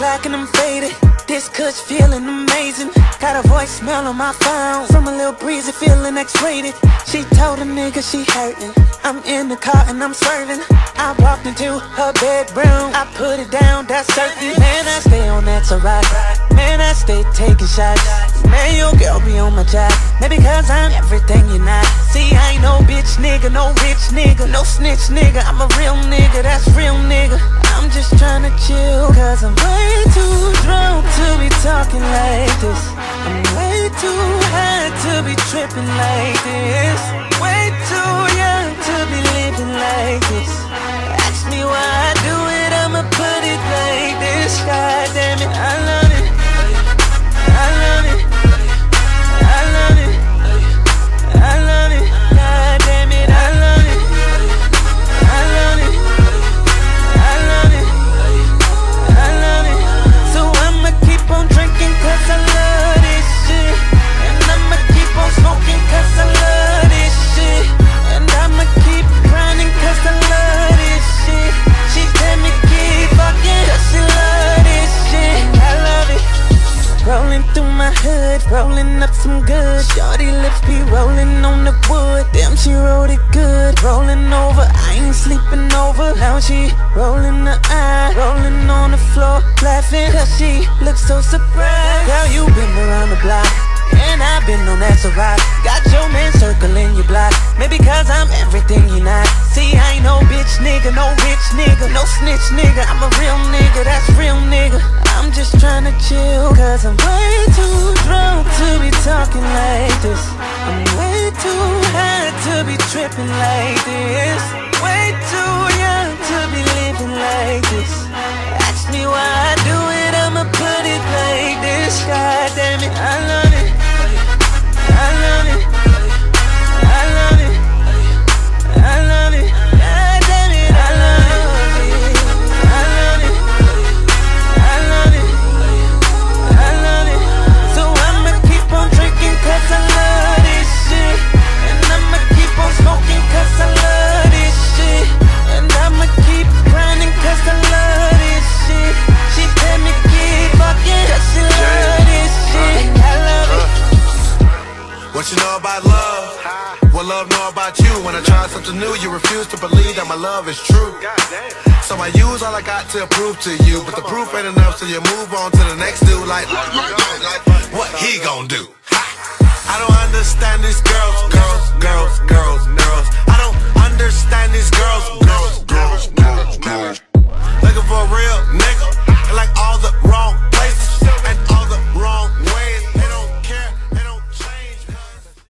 clock and I'm faded. This cush feeling amazing. Got a voicemail on my phone from a little breezy feeling X-rated. She told a nigga she hurting. I'm in the car and I'm swerving. I walked into her bedroom. I put it down, that's certain. Man, I stay on that that's alright. Man, I stay taking shots. Man, your girl be on my job. Maybe cause I'm everything you're not. See, I ain't no bitch nigga, no rich nigga, no snitch nigga. I'm a real nigga, that's real nigga. I'm just trying to chill, cause I'm way too drunk to be talking like this. I'm way too high to be tripping like this. Way too young to be living like this. Ask me why I do it, I'ma put it like this. God my rolling up some good. Shorty lips be rolling on the wood. Damn, she wrote it good. Rolling over, I ain't sleeping over. Now she rolling the eye, rolling on the floor, laughing. Cause she looks so surprised. Girl, you been around the block. And I've been on that right. Got your man circling your block. Maybe cause I'm everything you're not. See, I ain't no bitch nigga, no rich nigga, no snitch nigga. I'm a real nigga, that's real nigga. I'm just trying to chill, cause I'm way too drunk to be talking like this. I'm way too high to be tripping like this. Way too I try something new, you refuse to believe that my love is true. So I use all I got to prove to you, but the proof ain't enough, so you move on to the next dude. Like, like, like, like, what he gon' do? I don't understand these girls, girls, girls.